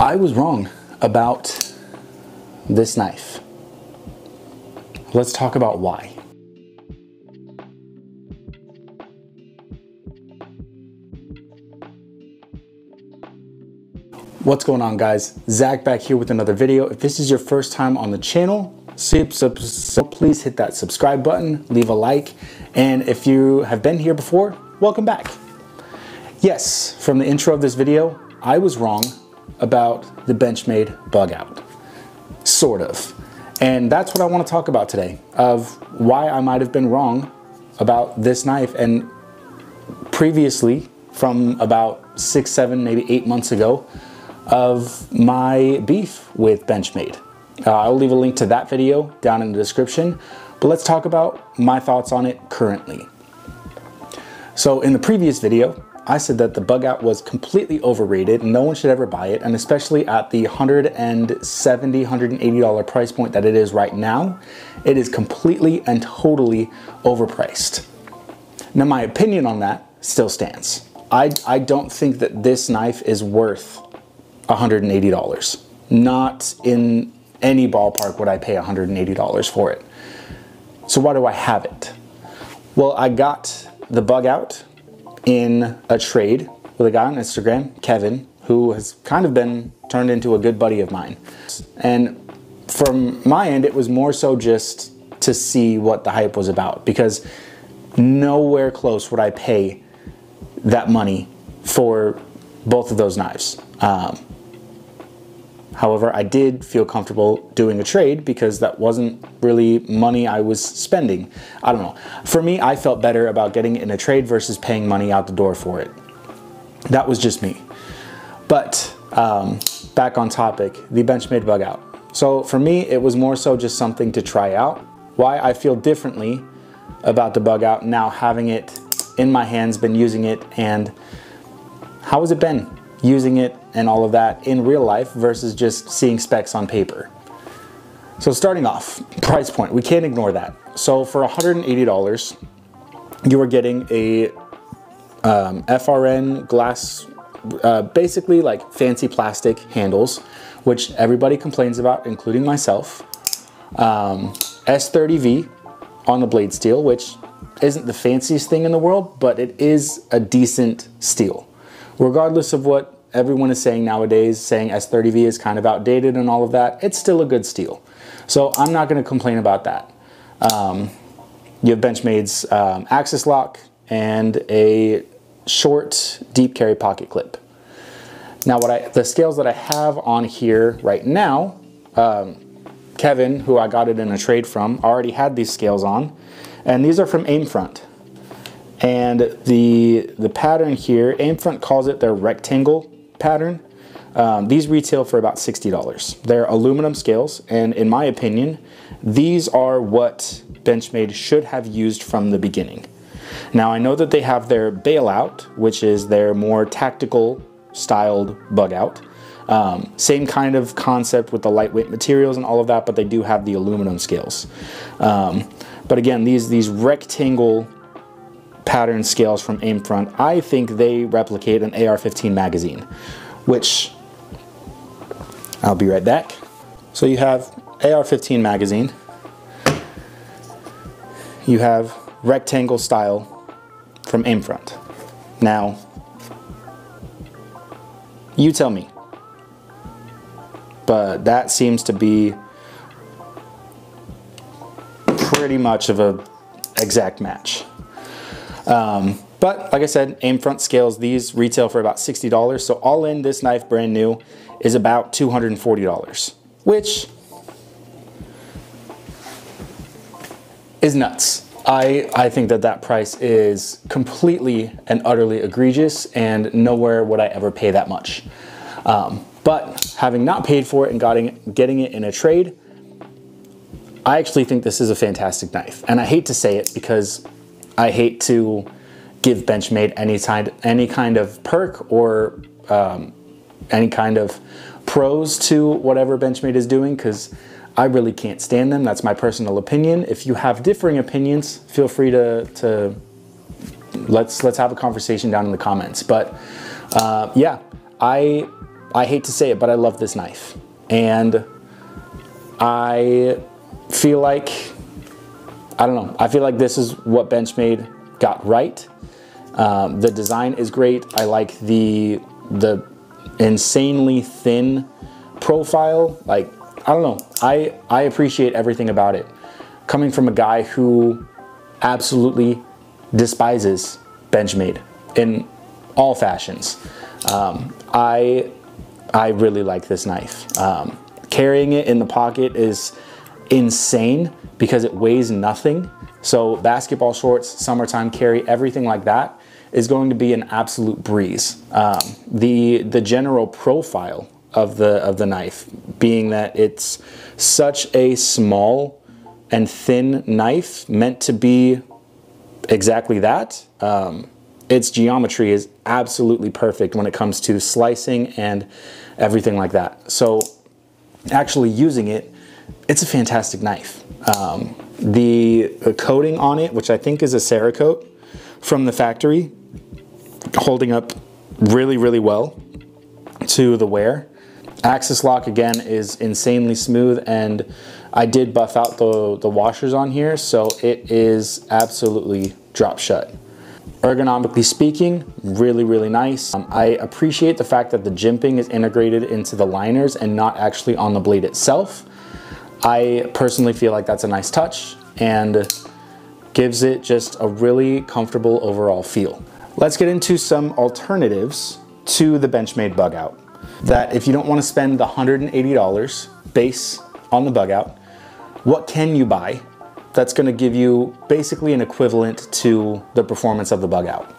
I was wrong about this knife. Let's talk about why. What's going on guys? Zach back here with another video. If this is your first time on the channel, please hit that subscribe button, leave a like, and if you have been here before, welcome back. Yes, from the intro of this video, I was wrong about the Benchmade bug out. Sort of. And that's what I want to talk about today, of why I might have been wrong about this knife. And previously, from about six, seven, maybe eight months ago, of my beef with Benchmade. Uh, I'll leave a link to that video down in the description, but let's talk about my thoughts on it currently. So in the previous video, I said that the bug out was completely overrated. No one should ever buy it. And especially at the $170, $180 price point that it is right now, it is completely and totally overpriced. Now my opinion on that still stands. I, I don't think that this knife is worth $180. Not in any ballpark would I pay $180 for it. So why do I have it? Well, I got the bug out in a trade with a guy on Instagram, Kevin, who has kind of been turned into a good buddy of mine. And from my end, it was more so just to see what the hype was about because nowhere close would I pay that money for both of those knives. Um, However, I did feel comfortable doing a trade because that wasn't really money I was spending. I don't know. For me, I felt better about getting in a trade versus paying money out the door for it. That was just me. But um, back on topic, the Benchmade bug out. So for me, it was more so just something to try out. Why I feel differently about the bug out now having it in my hands, been using it, and how has it been? Using it and all of that in real life versus just seeing specs on paper. So starting off, price point, we can't ignore that. So for $180, you are getting a um, FRN glass, uh, basically like fancy plastic handles, which everybody complains about, including myself. Um, S30V on the blade steel, which isn't the fanciest thing in the world, but it is a decent steel regardless of what everyone is saying nowadays, saying S30V is kind of outdated and all of that, it's still a good steel. So I'm not going to complain about that. Um, you have Benchmade's um, axis lock and a short deep carry pocket clip. Now what I, the scales that I have on here right now, um, Kevin, who I got it in a trade from, already had these scales on. And these are from Aimfront. And the, the pattern here, Aimfront calls it their rectangle pattern. Um, these retail for about $60. They're aluminum scales, and in my opinion, these are what Benchmade should have used from the beginning. Now I know that they have their bailout, which is their more tactical styled bug out. Um, same kind of concept with the lightweight materials and all of that, but they do have the aluminum scales. Um, but again, these, these rectangle pattern scales from Aimfront, I think they replicate an AR-15 magazine, which I'll be right back. So you have AR-15 magazine, you have rectangle style from Aimfront. Now, you tell me, but that seems to be pretty much of a exact match. Um, but like I said, Aimfront scales, these retail for about $60. So all in, this knife brand new is about $240, which is nuts. I, I think that that price is completely and utterly egregious and nowhere would I ever pay that much. Um, but having not paid for it and getting, getting it in a trade, I actually think this is a fantastic knife. And I hate to say it because I hate to give Benchmade any kind, any kind of perk or um, any kind of pros to whatever Benchmade is doing because I really can't stand them. That's my personal opinion. If you have differing opinions, feel free to, to let's let's have a conversation down in the comments. But uh, yeah, I I hate to say it, but I love this knife. And I feel like, I don't know, I feel like this is what Benchmade got right. Um, the design is great. I like the, the insanely thin profile. Like, I don't know, I, I appreciate everything about it. Coming from a guy who absolutely despises Benchmade in all fashions. Um, I, I really like this knife. Um, carrying it in the pocket is insane because it weighs nothing. So basketball shorts, summertime carry, everything like that is going to be an absolute breeze. Um, the, the general profile of the, of the knife being that it's such a small and thin knife meant to be exactly that. Um, its geometry is absolutely perfect when it comes to slicing and everything like that. So actually using it, it's a fantastic knife. Um, the, coating on it, which I think is a Cerakote from the factory, holding up really, really well to the wear. Axis lock again is insanely smooth and I did buff out the, the washers on here so it is absolutely drop shut. Ergonomically speaking, really, really nice. Um, I appreciate the fact that the jimping is integrated into the liners and not actually on the blade itself. I personally feel like that's a nice touch and gives it just a really comfortable overall feel. Let's get into some alternatives to the Benchmade bug out. That if you don't want to spend the $180 base on the bug out, what can you buy that's going to give you basically an equivalent to the performance of the bug out.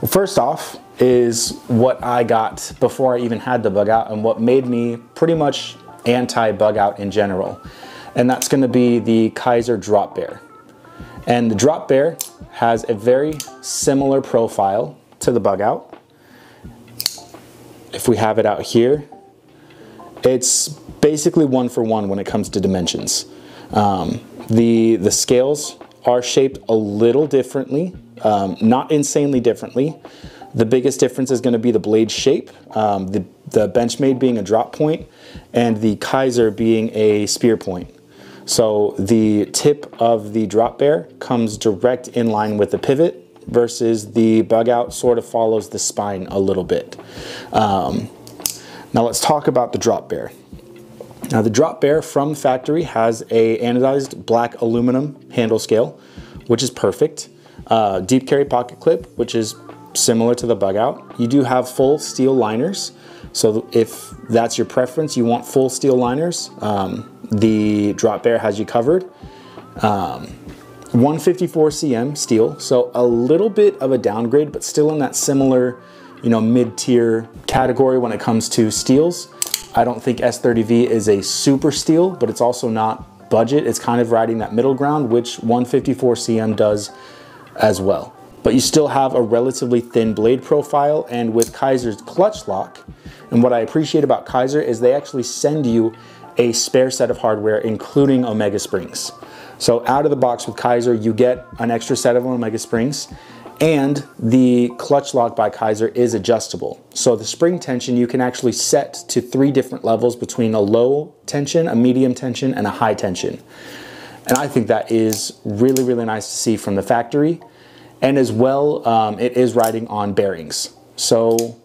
Well, first off is what I got before I even had the bug out and what made me pretty much anti bug out in general. And that's going to be the Kizer Drop Bear. And the Drop Bear has a very similar profile to the bug out. If we have it out here, it's basically one for one when it comes to dimensions. Um, the, the scales are shaped a little differently, um, not insanely differently. The biggest difference is going to be the blade shape, um, the, the Benchmade being a drop point and the Kizer being a spear point. So the tip of the drop bear comes direct in line with the pivot versus the bug out sort of follows the spine a little bit. Um, now let's talk about the drop bear. Now the drop bear from factory has a anodized black aluminum handle scale, which is perfect. Uh, deep carry pocket clip, which is similar to the bug out. You do have full steel liners. So if that's your preference, you want full steel liners, um, the drop bear has you covered. Um, 154 cm steel, so a little bit of a downgrade, but still in that similar, you know, mid-tier category when it comes to steels. I don't think S30V is a super steel, but it's also not budget. It's kind of riding that middle ground, which 154CM does as well. But you still have a relatively thin blade profile and with Kizer's clutch lock, and what I appreciate about Kizer is they actually send you a spare set of hardware, including Omega Springs. So out of the box with Kizer, you get an extra set of Omega Springs and the clutch lock by Kizer is adjustable. So the spring tension you can actually set to three different levels between a low tension, a medium tension, and a high tension. And I think that is really, really nice to see from the factory. And as well, um, it is riding on bearings. So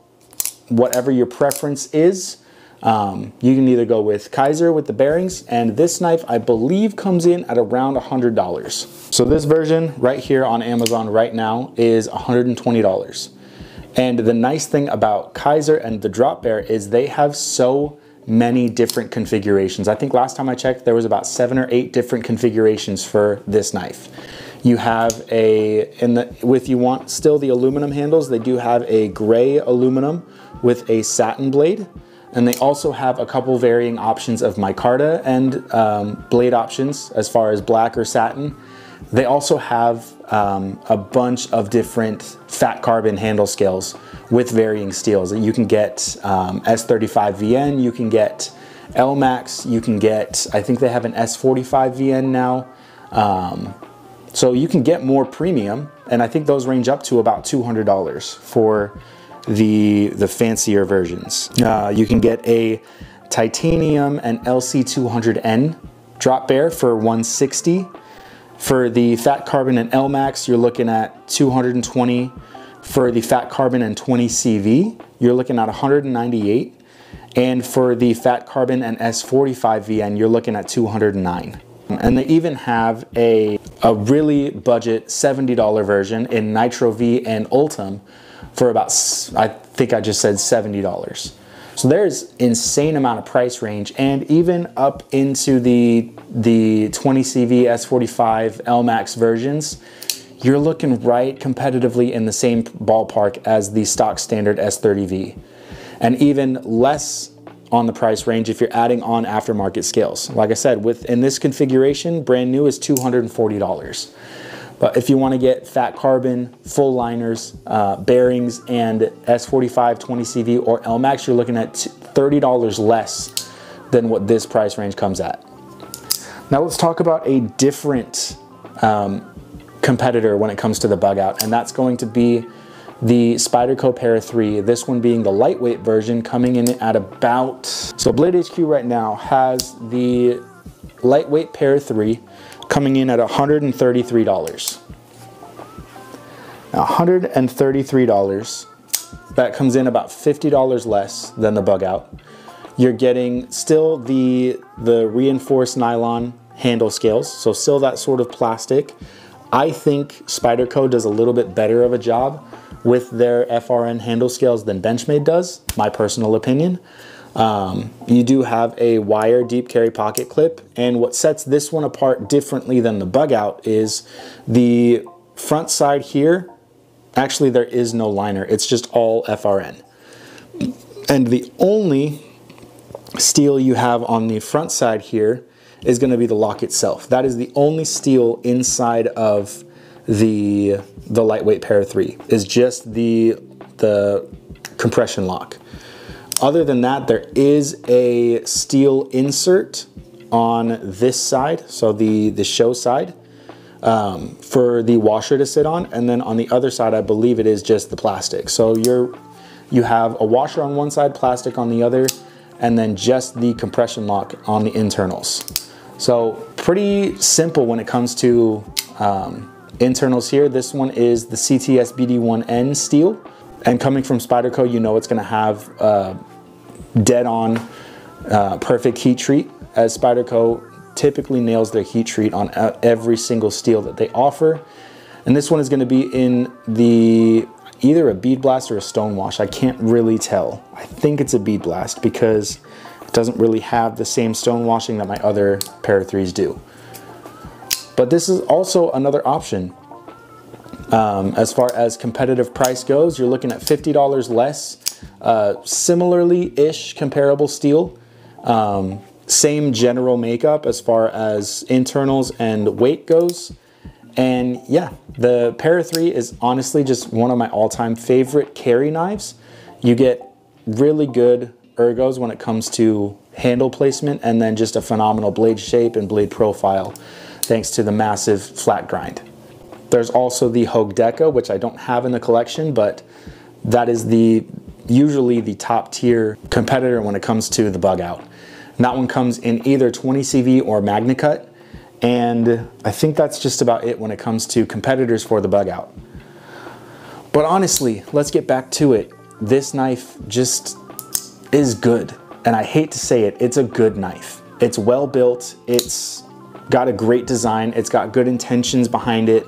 whatever your preference is, um, you can either go with Kizer with the bearings, and this knife I believe comes in at around $100. So this version right here on Amazon right now is $120. And the nice thing about Kizer and the Drop Bear is they have so many different configurations. I think last time I checked there was about seven or eight different configurations for this knife. You have a, in the, with you want still the aluminum handles, they do have a gray aluminum with a satin blade. And they also have a couple varying options of micarta and um, blade options as far as black or satin. They also have um, a bunch of different fat carbon handle scales with varying steels. You can get um, S35VN, you can get Elmax, you can get, I think they have an S45VN now. Um, so you can get more premium, and I think those range up to about $200 for the, the fancier versions. Uh, you can get a titanium and LC200N drop bear for 160. For the fat carbon and Elmax, you're looking at 220. For the fat carbon and 20 CV, you're looking at 198. And for the fat carbon and S45 VN, you're looking at 209. And they even have a, a really budget $70 version in Nitro V and Ultem for about, I think I just said $70. So there's insane amount of price range and even up into the, the 20CV S45 Elmax versions, you're looking right competitively in the same ballpark as the stock standard S30V. And even less on the price range if you're adding on aftermarket scales. Like I said, with in this configuration, brand new is $240. But if you want to get fat carbon, full liners, uh, bearings, and S45 20CV or Elmax, you're looking at $30 less than what this price range comes at. Now let's talk about a different um, competitor when it comes to the bug out, and that's going to be the Spyderco Para 3, this one being the lightweight version coming in at about, so Blade HQ right now has the lightweight Para 3 coming in at $133. Now $133, that comes in about $50 less than the bug out. You're getting still the, the reinforced nylon handle scales, so still that sort of plastic. I think Spyderco does a little bit better of a job with their FRN handle scales than Benchmade does, my personal opinion. Um, you do have a wire deep carry pocket clip and what sets this one apart differently than the bug out is the front side here actually there is no liner it's just all FRN and the only steel you have on the front side here is going to be the lock itself that is the only steel inside of the the lightweight Para 3 is just the the compression lock. Other than that, there is a steel insert on this side, so the, the show side, um, for the washer to sit on. And then on the other side, I believe it is just the plastic. So you're, you have a washer on one side, plastic on the other, and then just the compression lock on the internals. So pretty simple when it comes to um, Internals here, this one is the CTS BD1N steel. And coming from Spyderco, you know it's gonna have uh, dead on uh, perfect heat treat as Spyderco typically nails their heat treat on uh, every single steel that they offer. And this one is gonna be in the either a bead blast or a stone wash. I can't really tell. I think it's a bead blast because doesn't really have the same stone washing that my other Para 3s do. But this is also another option. Um, as far as competitive price goes, you're looking at $50 less. Uh, similarly-ish comparable steel. Um, same general makeup as far as internals and weight goes. And yeah, the Para 3 is honestly just one of my all-time favorite carry knives. You get really good ergos when it comes to handle placement and then just a phenomenal blade shape and blade profile thanks to the massive flat grind. There's also the Hogue Deka, which I don't have in the collection, but that is the usually the top tier competitor when it comes to the bug out. And that one comes in either 20CV or MagnaCut, and I think that's just about it when it comes to competitors for the bug out. But honestly, let's get back to it. This knife just is good. And I hate to say it, it's a good knife. It's well built, it's got a great design. It's got good intentions behind it,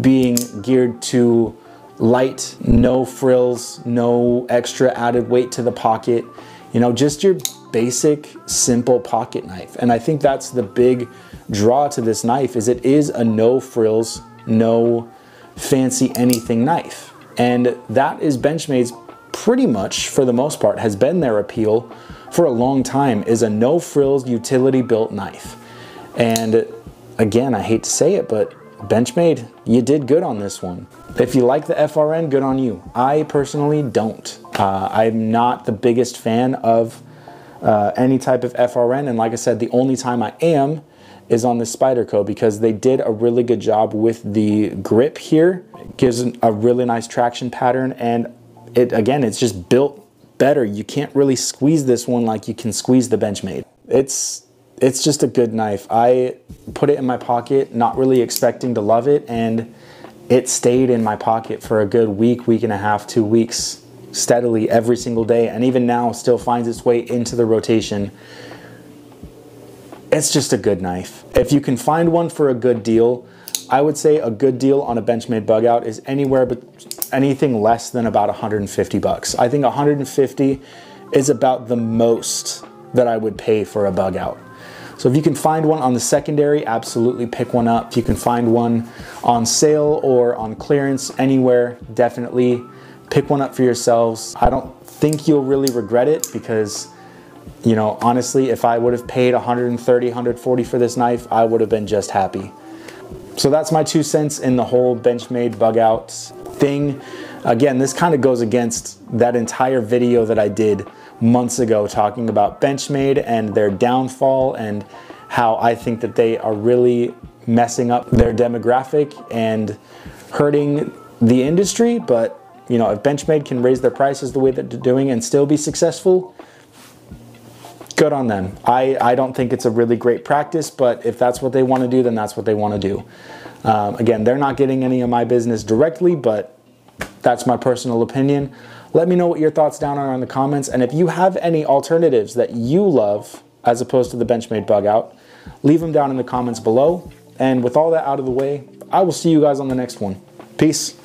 being geared to light, no frills, no extra added weight to the pocket. You know, just your basic, simple pocket knife. And I think that's the big draw to this knife is it is a no frills, no fancy anything knife. And that is Benchmade's pretty much, for the most part, has been their appeal for a long time is a no frills utility built knife. And again, I hate to say it, but Benchmade, you did good on this one. If you like the FRN, good on you. I personally don't. Uh, I'm not the biggest fan of uh, any type of FRN, and like I said, the only time I am is on the Spyderco because they did a really good job with the grip here. It gives a really nice traction pattern, and it again, it's just built better. You can't really squeeze this one like you can squeeze the Benchmade. It's it's just a good knife. I put it in my pocket, not really expecting to love it, and it stayed in my pocket for a good week, week and a half, two weeks, steadily every single day, and even now still finds its way into the rotation. It's just a good knife. If you can find one for a good deal, I would say a good deal on a Benchmade bug out is anywhere but anything less than about 150 bucks. I think 150 is about the most that I would pay for a bug out. So if you can find one on the secondary, absolutely pick one up. If you can find one on sale or on clearance anywhere, definitely pick one up for yourselves. I don't think you'll really regret it because you know, honestly, if I would have paid 130, 140 for this knife, I would have been just happy. So that's my two cents in the whole Benchmade bug out thing. Again, this kind of goes against that entire video that I did months ago talking about Benchmade and their downfall and how I think that they are really messing up their demographic and hurting the industry. But, you know, if Benchmade can raise their prices the way that they're doing and still be successful, good on them. I, I don't think it's a really great practice, but if that's what they want to do, then that's what they want to do. Um, again, they're not getting any of my business directly, but that's my personal opinion. Let me know what your thoughts down are in the comments. And if you have any alternatives that you love as opposed to the Benchmade bug out, leave them down in the comments below. And with all that out of the way, I will see you guys on the next one. Peace.